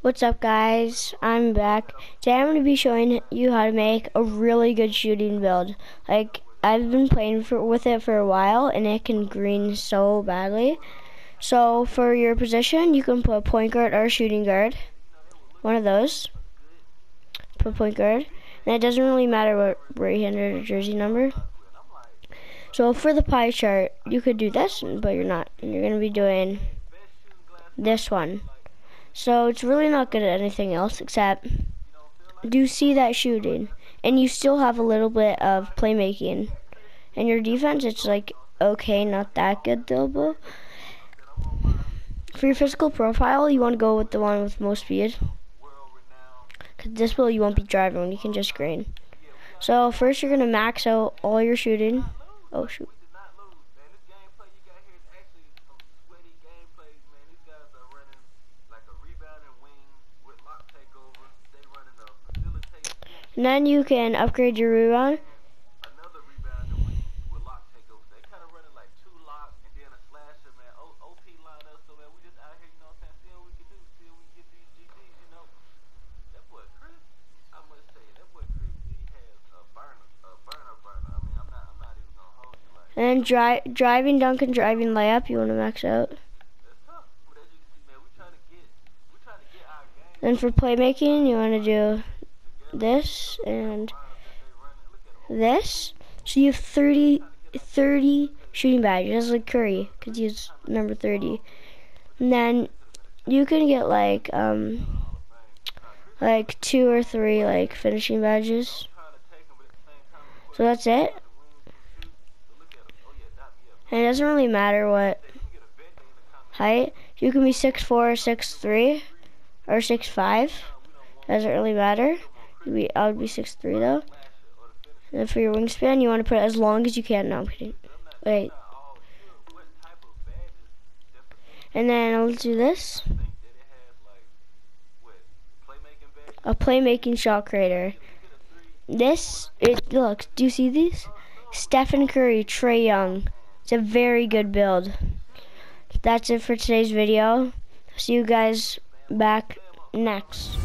What's up guys, I'm back. Today I'm going to be showing you how to make a really good shooting build. Like, I've been playing for, with it for a while and it can green so badly. So for your position, you can put point guard or shooting guard. One of those. Put point guard. And it doesn't really matter what right-handed or jersey number. So for the pie chart, you could do this, but you're not. You're going to be doing this one. So it's really not good at anything else except do see that shooting? And you still have a little bit of playmaking. And your defense, it's like okay, not that good. But for your physical profile, you want to go with the one with most speed. Cause this will you won't be driving, when you can just green. So first you're gonna max out all your shooting. Oh shoot. And then you can upgrade your rebound. And dri driving dunk and driving layup, you want to max out. Then for playmaking, you want to do this and this. So you have 30, 30 shooting badges, like Curry, because he's number 30. And then you can get like, um, like two or three like finishing badges. So that's it. And it doesn't really matter what height. You can be 6'4", 6'3", or 6'5". Doesn't really matter be, I would be six three though. And then for your wingspan, you want to put it as long as you can. No, I'm kidding. Wait. And then I'll do this. A playmaking shot creator. This, it look, do you see these? Stephen Curry, Trae Young. It's a very good build. That's it for today's video. See you guys back next.